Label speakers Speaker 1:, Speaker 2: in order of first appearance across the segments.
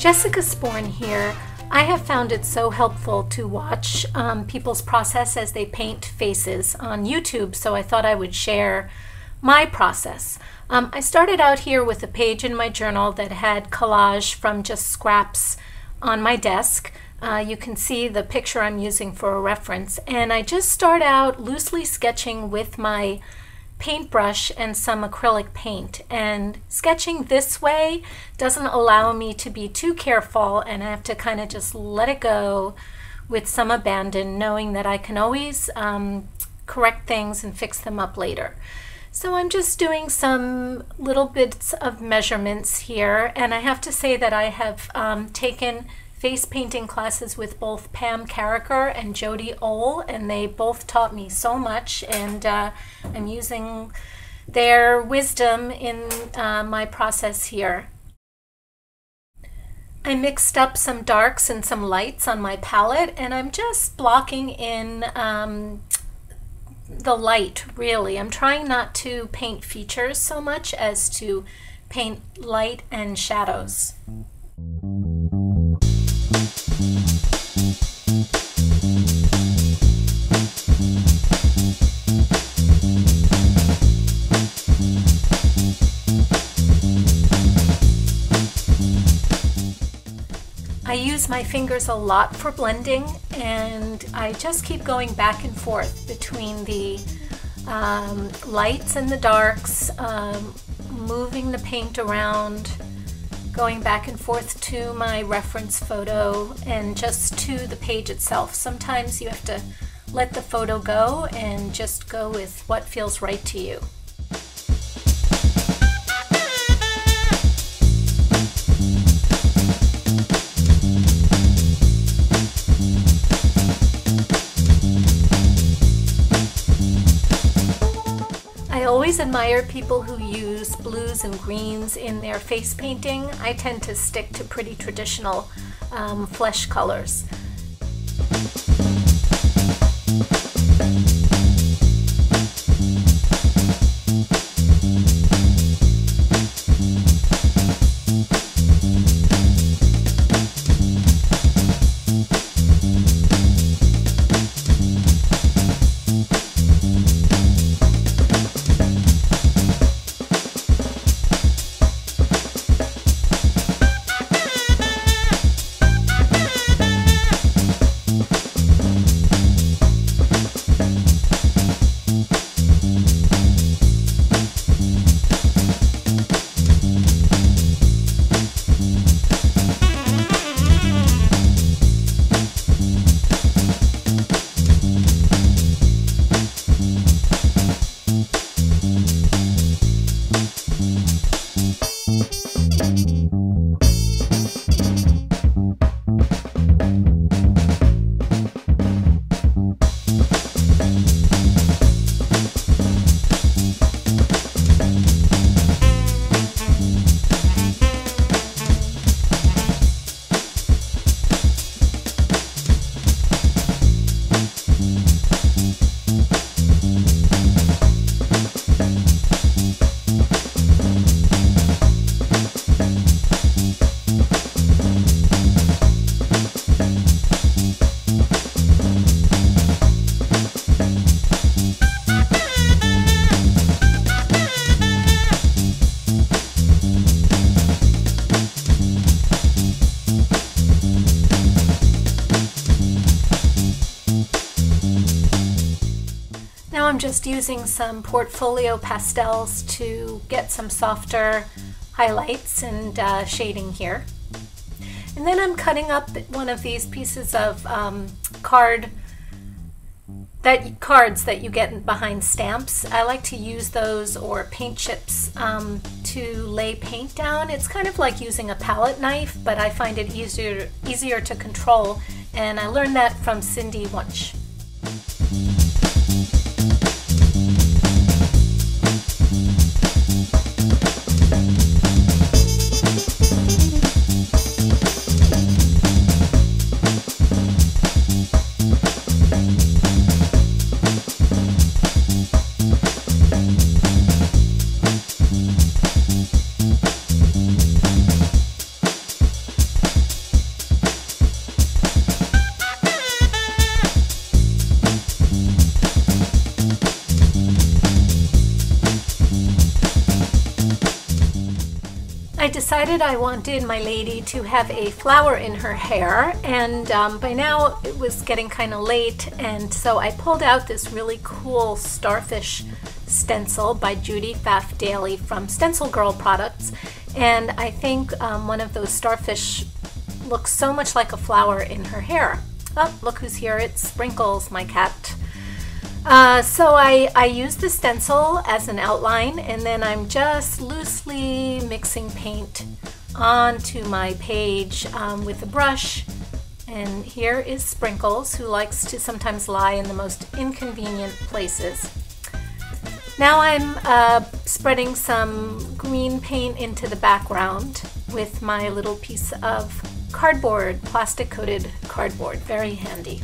Speaker 1: Jessica Sporn here. I have found it so helpful to watch um, people's process as they paint faces on YouTube, so I thought I would share my process. Um, I started out here with a page in my journal that had collage from just scraps on my desk. Uh, you can see the picture I'm using for a reference. And I just start out loosely sketching with my paintbrush and some acrylic paint. And sketching this way doesn't allow me to be too careful and I have to kind of just let it go with some abandon, knowing that I can always um, correct things and fix them up later. So I'm just doing some little bits of measurements here, and I have to say that I have um, taken face painting classes with both Pam Carriker and Jody Ohl, and they both taught me so much, and uh, I'm using their wisdom in uh, my process here. I mixed up some darks and some lights on my palette, and I'm just blocking in um, the light really. I'm trying not to paint features so much as to paint light and shadows. My fingers a lot for blending and I just keep going back and forth between the um, lights and the darks, um, moving the paint around, going back and forth to my reference photo and just to the page itself. Sometimes you have to let the photo go and just go with what feels right to you. Admire people who use blues and greens in their face painting. I tend to stick to pretty traditional um, flesh colors. Just using some portfolio pastels to get some softer highlights and uh, shading here. And then I'm cutting up one of these pieces of um, card that cards that you get behind stamps. I like to use those or paint chips um, to lay paint down. It's kind of like using a palette knife, but I find it easier easier to control. And I learned that from Cindy Wunsch. I decided I wanted my lady to have a flower in her hair and um, by now it was getting kind of late and so I pulled out this really cool starfish stencil by Judy Pfaff Daly from Stencil Girl Products and I think um, one of those starfish looks so much like a flower in her hair. Oh, look who's here. It's Sprinkles, my cat. Uh, so I, I use the stencil as an outline and then I'm just loosely mixing paint onto my page um, with a brush. And here is Sprinkles, who likes to sometimes lie in the most inconvenient places. Now I'm uh, spreading some green paint into the background with my little piece of cardboard, plastic coated cardboard, very handy.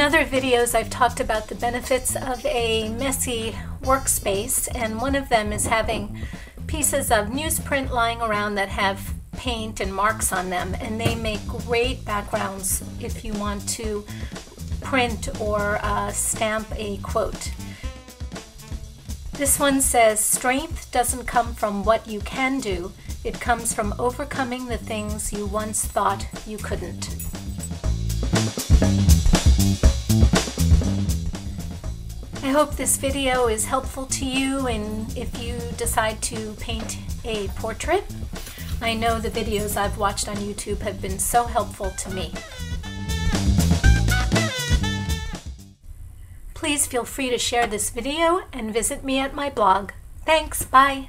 Speaker 1: In other videos, I've talked about the benefits of a messy workspace, and one of them is having pieces of newsprint lying around that have paint and marks on them, and they make great backgrounds if you want to print or uh, stamp a quote. This one says, Strength doesn't come from what you can do, it comes from overcoming the things you once thought you couldn't. Hope this video is helpful to you and if you decide to paint a portrait. I know the videos I've watched on YouTube have been so helpful to me. Please feel free to share this video and visit me at my blog. Thanks, bye!